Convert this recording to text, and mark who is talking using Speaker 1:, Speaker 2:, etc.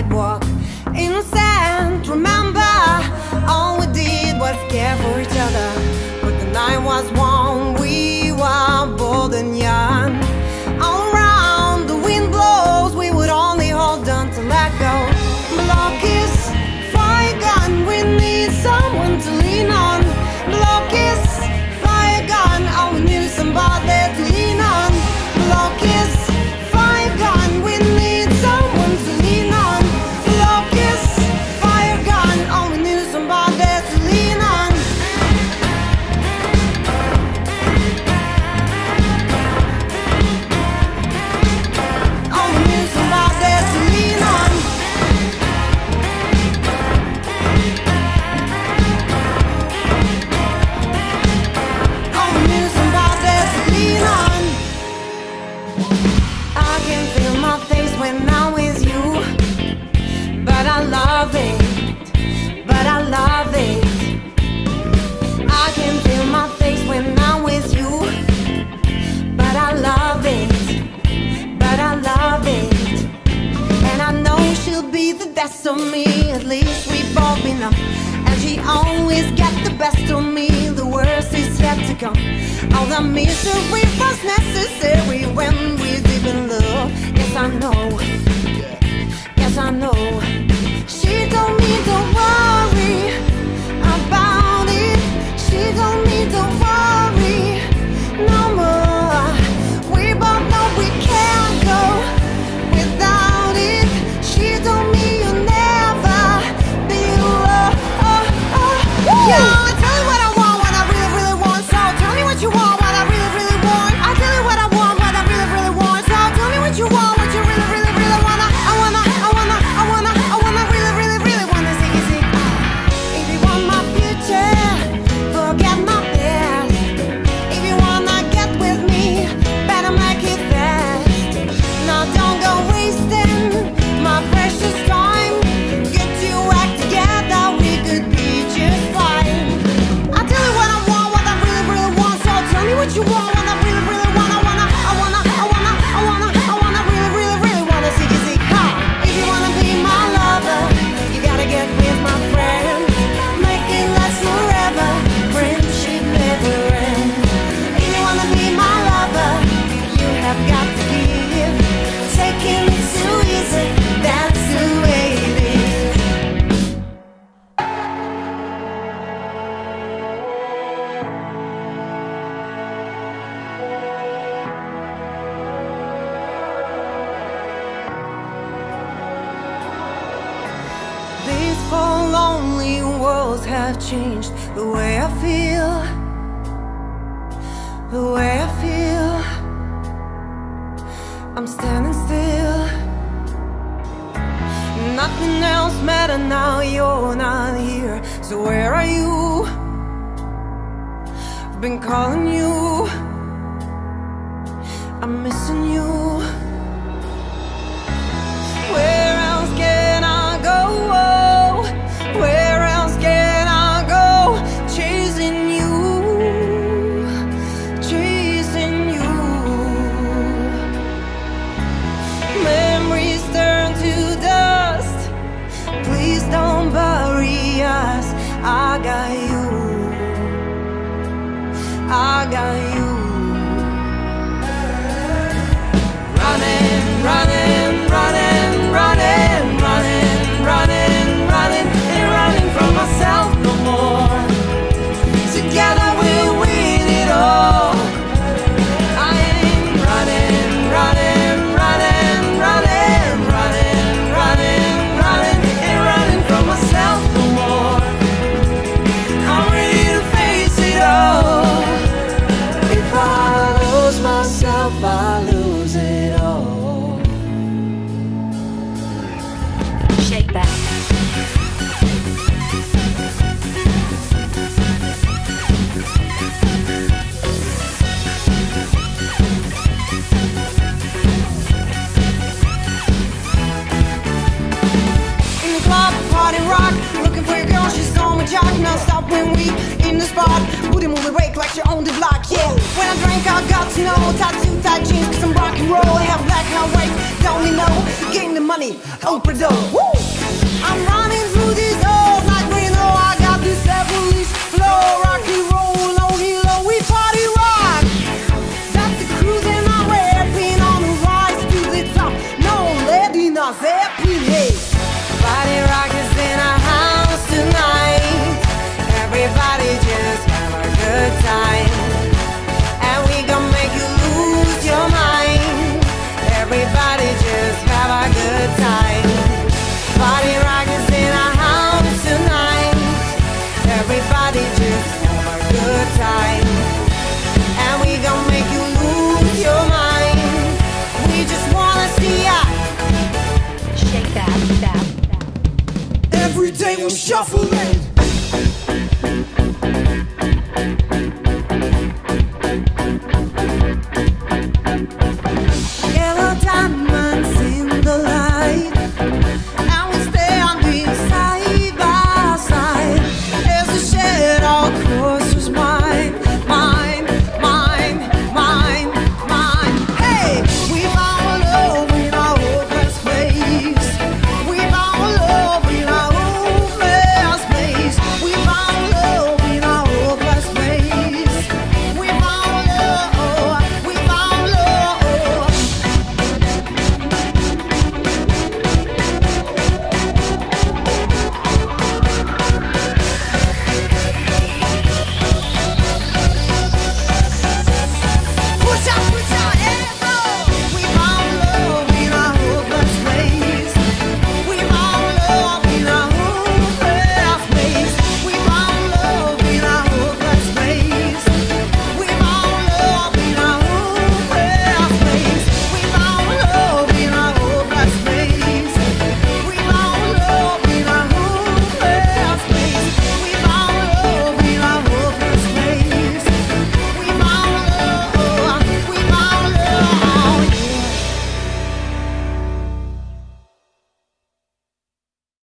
Speaker 1: sidewalk. Inside of me, at least we've both been up. And she always got the best of me, the worst is yet to come. All the misery was necessary when we deep in love. Yes, I know. Yes, I know. She told me the wrong. you want I've changed the way I feel. The way I feel. I'm standing still. Nothing else matters now you're not here. So where are you? I've been calling you. I'm missing you. pressure on the block, yeah. When I drink, I got to know. Tattoo, tight jeans, cause I'm rock and roll. I have black and white, don't you know? Getting the money, open the door. Woo! shuffling.